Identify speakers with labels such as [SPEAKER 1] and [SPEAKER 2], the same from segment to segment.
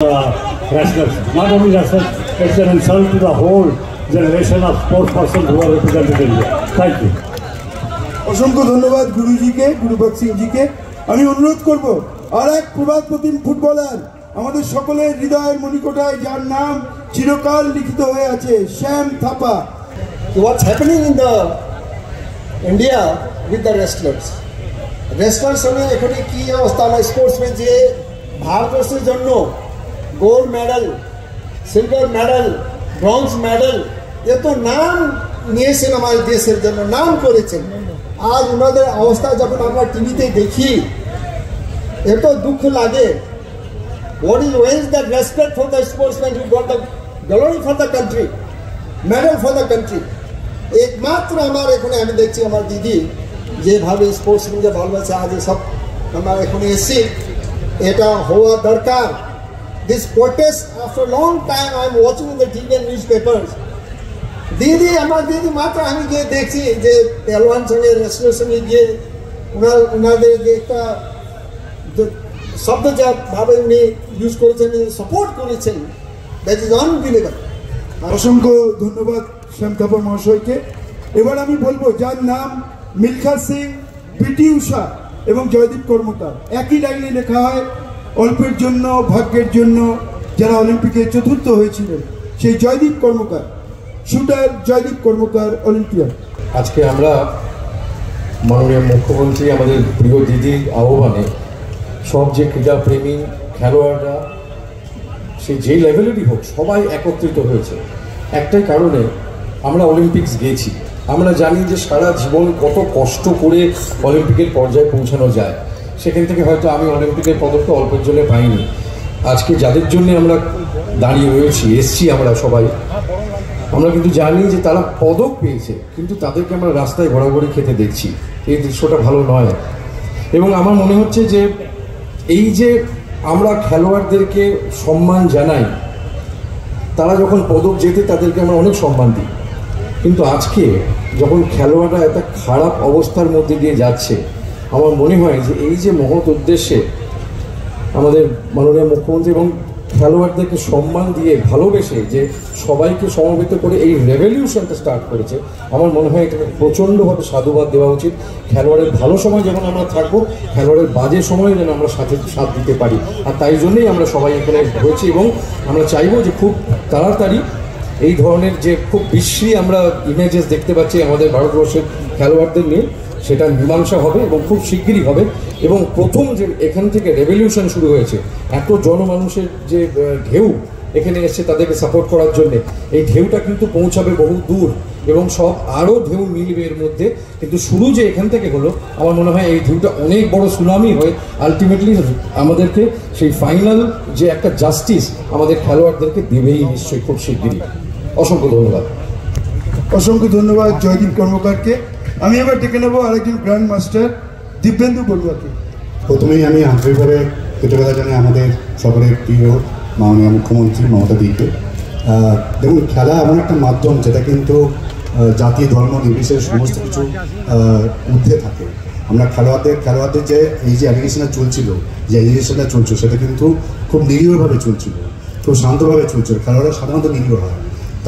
[SPEAKER 1] uh, wrestlers. Not only wrestlers, it's an insult to the whole generation of sports persons who are represented in here. Thank you.
[SPEAKER 2] অসংখ্য ধন্যবাদ গুরুজিকে গুরুবৎ সিংজিকে আমি অনুরোধ করব আর এক প্রবাদ প্রতিম footballer আমাদের সকলের হৃদয়ের মণিকোটায় যার নাম চিরকাল লিখিত হয়ে আছে Shyam Thapa
[SPEAKER 3] what's happening in the India with the wrestlers. wrestlers হলে এখানে কি অবস্থা স্পোর্টসম্যান যে ভারতবর্ষের জন্য gold medal silver medal bronze medal এত নাম নিয়েছেন আমার দেশের জন্য নাম করেছেন। আজ ওনাদের অবস্থা যখন আমরা টিভিতে দেখি এত দুঃখ লাগে। Is where is the respect for the sportsman who got the glory for the country, medal for the country? একমাত্র আমার এখানে আমি দেখছি আমার দিদি যেভাবে স্পোর্টসম্যানকে ভালোবাসে আজ সব আমরা এখানে এসেছি এটা হওয়া দরকার। This protest after long time I am watching in the TV newspapers দিদি আমার দিদি মাত্র আমি গিয়ে দেখছি যে পেলওয়ান সঙ্গে রেস্টুরেন্ট সঙ্গে গিয়ে ওনার ওনাদের যে একটা শব্দ যা ভাবে উনি ইউজ করেছেন সাপোর্ট করেছেন দ্যাট ইজ আনবিলিভেবল
[SPEAKER 2] অসংখ্য ধন্যবাদ শ্যাম থাপা মহাশয়কে। এবার আমি বলব, যার নাম মিলখা সিং পিটি উষা এবং জয়দীপ কর্মকার। একই লাইনে লেখা হয় অল্পের জন্য, ভাগ্যের জন্য যারা অলিম্পিকে চতুর্থ হয়েছিলেন সেই জয়দীপ কর্মকার, শুটার জয়দীপ কর্মকার অলিম্পিয়ান
[SPEAKER 4] আজকে আমরা মাননীয় মুখ্যমন্ত্রী, আমাদের প্রিয় দিদির আহ্বানে সব যে ক্রীড়াপ্রেমী, খেলোয়াড়রা, সে যে লেভেলেরই হোক, সবাই একত্রিত হয়েছে। একটাই কারণে আমরা অলিম্পিক্স গেছি। আমরা জানি যে সারা জীবন কত কষ্ট করে অলিম্পিকের পর্যায়ে পৌঁছানো যায়। সেখান থেকে হয়তো আমি অলিম্পিকের পদকটা অল্পের জন্য পাইনি। আজকে যাদের জন্য আমরা দাঁড়িয়ে রয়েছি, এসছি আমরা সবাই, আমরা কিন্তু জানি যে তারা পদক পেয়েছে, কিন্তু তাদেরকে আমরা রাস্তায় ঘোরাঘুরি খেতে দেখছি। এই দৃশ্যটা ভালো নয়। এবং আমার মনে হচ্ছে যে এই যে আমরা খেলোয়াড়দেরকে সম্মান জানাই, তারা যখন পদক জেতে তাদেরকে আমরা অনেক সম্মান দিই। কিন্তু আজকে যখন খেলোয়াড়রা একটা খারাপ অবস্থার মধ্যে দিয়ে যাচ্ছে আমার মনে হয় যে এই যে মহৎ উদ্দেশ্যে আমাদের মাননীয় মুখ্যমন্ত্রী এবং খেলোয়াড়দেরকে সম্মান দিয়ে ভালোবেসে যে সবাইকে সমবেত করে এই রেভলিউশনটা স্টার্ট করেছে, আমার মনে হয় এটাকে প্রচণ্ডভাবে সাধুবাদ দেওয়া উচিত। খেলোয়াড়ের ভালো সময় যেমন আমরা থাকব, খেলোয়াড়ের বাজে সময় যেন আমরা সাথে, সাথ দিতে পারি। আর তাই জন্যই আমরা সবাই এখানে হয়েছি এবং আমরা চাইব যে খুব তাড়াতাড়ি এই ধরনের যে খুব বিশ্রী আমরা ইমেজেস দেখতে পাচ্ছি আমাদের ভারতবর্ষের খেলোয়াড়দের নিয়ে সেটা মীমাংসা হবে এবং খুব শিগগিরই হবে। এবং প্রথম যে এখান থেকে রেভলিউশন শুরু হয়েছে, এত জনমানুষের যে ঢেউ এখানে এসছে তাদেরকে সাপোর্ট করার জন্য, এই ঢেউটা কিন্তু পৌঁছাবে বহু দূর এবং সব আরও ঢেউ মিলবে এর মধ্যে। কিন্তু শুরু যে এখান থেকে হলো, আমার মনে হয় এই ঢেউটা অনেক বড় সুনামি হয়ে। আলটিমেটলি আমাদেরকে সেই ফাইনাল যে একটা জাস্টিস আমাদের খেলোয়াড়দেরকে দেবেই নিশ্চয়ই খুব শিগগিরই। অসংখ্য ধন্যবাদ।
[SPEAKER 2] অসংখ্য ধন্যবাদ জয়দীপ কর্মকারকে। আমি এবার ডেকে নেব আরেকজন গ্র্যান্ড মাস্টার দিব্যেন্দু বড়ুয়াকে
[SPEAKER 5] প্রথমেই আমি আন্তরিকভাবে কৃতজ্ঞতা জানাই আমাদের সকলের প্রিয় মাননীয় মুখ্যমন্ত্রী মমতা দিকে। দেখুন, খেলা এমন একটা মাধ্যম যেটা কিন্তু জাতি, ধর্ম, নির্বিশেষে সমস্ত কিছু ঊর্ধ্বে থাকে। আমরা খেলোয়াড়দের খেলোয়াড়দের যে এই যে অ্যালিগেশনটা চলছিল, যে অ্যালিগেশনটা চলছিল, সেটা কিন্তু খুব নিরীহভাবে চলছিল, খুব শান্তভাবে চলছিল। খেলোয়াড়রা সাধারণত নিরীহ হয়।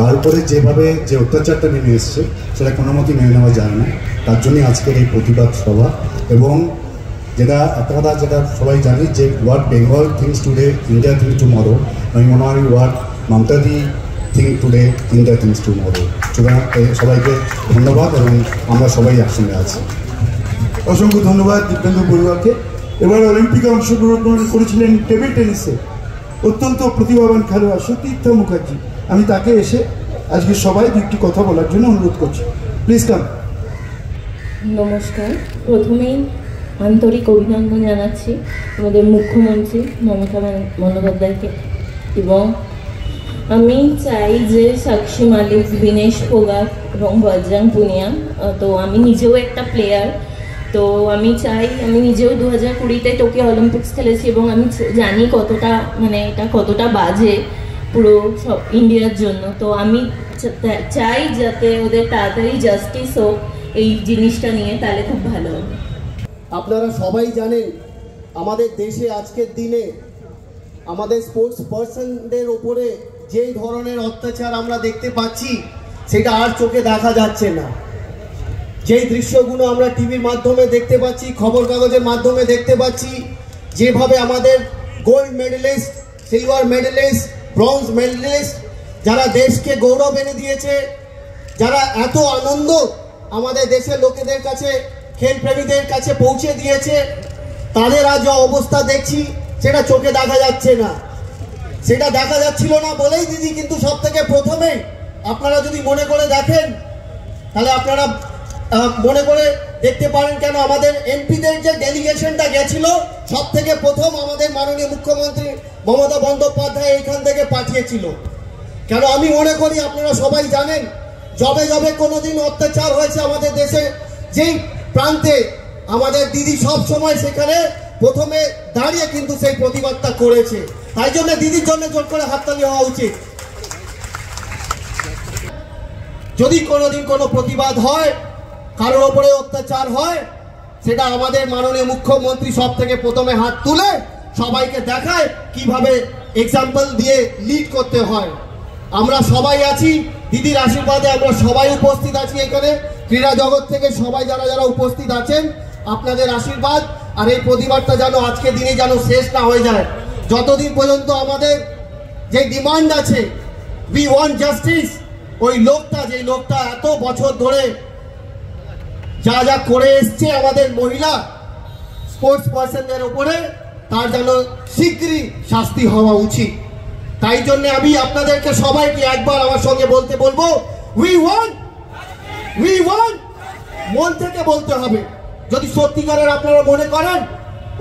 [SPEAKER 5] তারপরে যেভাবে যে অত্যাচারটা নেমে এসছে, সেটা কোনো মতেই মেনে নেওয়া যায় না। তার জন্যই আজকের এই প্রতিবাদ সভা এবং যেটা একটা কথা যেটা সবাই জানি যে word Bengal thinks today India thinks tomorrow আমি মনে হয় word মমতাদি think today India thinks tomorrow সুতরাং সবাইকে ধন্যবাদ এবং আমরা সবাই একসঙ্গে আছি।
[SPEAKER 2] অসংখ্য ধন্যবাদ দিব্যেন্দু বড়ুয়াকে এবার অলিম্পিকে অংশগ্রহণ করেছিলেন টেবিল টেনিসে। অত্যন্ত প্রতিভাবান খেলোয়াড় সতীর্থ মুখার্জি। আমি তাকে এসে আজকে সবাই দুটি কথা বলার জন্য অনুরোধ করছি। প্লিজ কাম
[SPEAKER 6] নমস্কার। প্রথমেই আন্তরিক অভিনন্দন জানাচ্ছি আমাদের মুখ্যমন্ত্রী মমতা বন্দ্যোপাধ্যায়কে। এবং আমি চাই যে সাক্ষী মালিক দীনেশ ফোগাট এবং বজরং পুনিয়া তো আমি নিজেও একটা প্লেয়ার তো আমি চাই, আমি নিজেও দু হাজার কুড়িতে টোকিও অলিম্পিক্স খেলেছি এবং আমি জানি কতটা মানে এটা কতটা বাজে। পুরো সব ইন্ডিয়ার জন্য। তো আমি চাই যাতে ওদের তাড়াতাড়ি জাস্টিস হোক এই জিনিসটা নিয়ে, তাহলে খুব ভালো হবে।
[SPEAKER 3] আপনারা সবাই জানেন, আমাদের দেশে আজকের দিনে আমাদের স্পোর্টস পার্সনদের ওপরে যেই ধরনের অত্যাচার আমরা দেখতে পাচ্ছি, সেটা আর চোখে দেখা যাচ্ছে না। যেই দৃশ্যগুলো আমরা টিভির মাধ্যমে দেখতে পাচ্ছি খবর কাগজের মাধ্যমে দেখতে পাচ্ছি, যেভাবে আমাদের gold medallist silver medallist bronze medallist, যারা দেশকে গৌরব এনে দিয়েছে, যারা এত আনন্দ আমাদের দেশের লোকেদের কাছে, খেলপ্রেমীদের কাছে পৌঁছে দিয়েছে, তাদের আজ অবস্থা দেখছি, সেটা চোখে দেখা যাচ্ছে না। সেটা দেখা যাচ্ছিল না বলেই দিদি, কিন্তু সব থেকে প্রথমে আপনারা যদি মনে করে দেখেন, তাহলে আপনারা মনে করে দেখতে পারেন কেন আমাদের এমপিদের যে ডেলিগেশনটা গেছিল সব থেকে প্রথম আমাদের মাননীয় মুখ্যমন্ত্রী মমতা বন্দ্যোপাধ্যায় এখান থেকে পাঠিয়েছিল। কেন আমি মনে করি আপনারা সবাই জানেন জবে জবে কোনোদিন অত্যাচার হয়েছে আমাদের দেশে, যেই প্রান্তে আমাদের দিদি সব সময় সেখানে প্রথমে দাঁড়িয়ে কিন্তু সেই প্রতিবাদটা করেছে। তাই জন্য দিদির জন্য জোর করে হাততালি হওয়া উচিত। যদি কোনোদিন কোনো প্রতিবাদ হয়, কারোর ওপরে অত্যাচার হয়, সেটা আমাদের মাননীয় মুখ্যমন্ত্রী সব থেকে প্রথমে হাত তুলে সবাইকে দেখায় কীভাবে এক্সাম্পল দিয়ে লিড করতে হয়। আমরা সবাই আছি, দিদির আশীর্বাদে আমরা সবাই উপস্থিত আছি এখানে। ক্রীড়া জগৎ থেকে সবাই যারা যারা উপস্থিত আছেন, আপনাদের আশীর্বাদ। আর এই প্রতিবাদটা যেন আজকে দিনে যেন শেষ না হয়ে যায়। যতদিন পর্যন্ত আমাদের যে ডিমান্ড আছে উই ওয়ান্ট জাস্টিস ওই লোকটা যে লোকটা এত বছর ধরে যা যা করে এসছে আমাদের মহিলা স্পোর্টস পার্সনদের উপরে তার যেন শীঘ্রই শাস্তি হওয়া উচিত। তাই জন্য আমি আপনাদেরকে সবাইকে একবার আমার সঙ্গে বলতে বলব উই ওয়ান্ট উই ওয়ান্ট মন থেকে বলতে হবে। যদি সত্যিকারের আপনারা মনে করেন,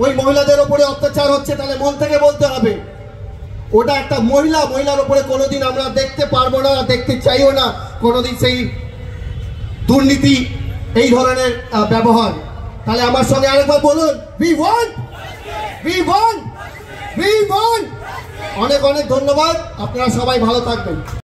[SPEAKER 3] ওই মহিলাদের উপরে অত্যাচার হচ্ছে, তাহলে মন থেকে বলতে হবে। ওটা একটা মহিলা, মহিলার উপরে কোনোদিন আমরা দেখতে পারব না, দেখতে চাইও না, কোনোদিন সেই দুর্নীতি, এই ধরনের ব্যবহার। তাহলে আমার সঙ্গে আরেকবার বলুন উই ওয়ান্ট অনেক অনেক ধন্যবাদ। আপনারা সবাই ভালো থাকবেন।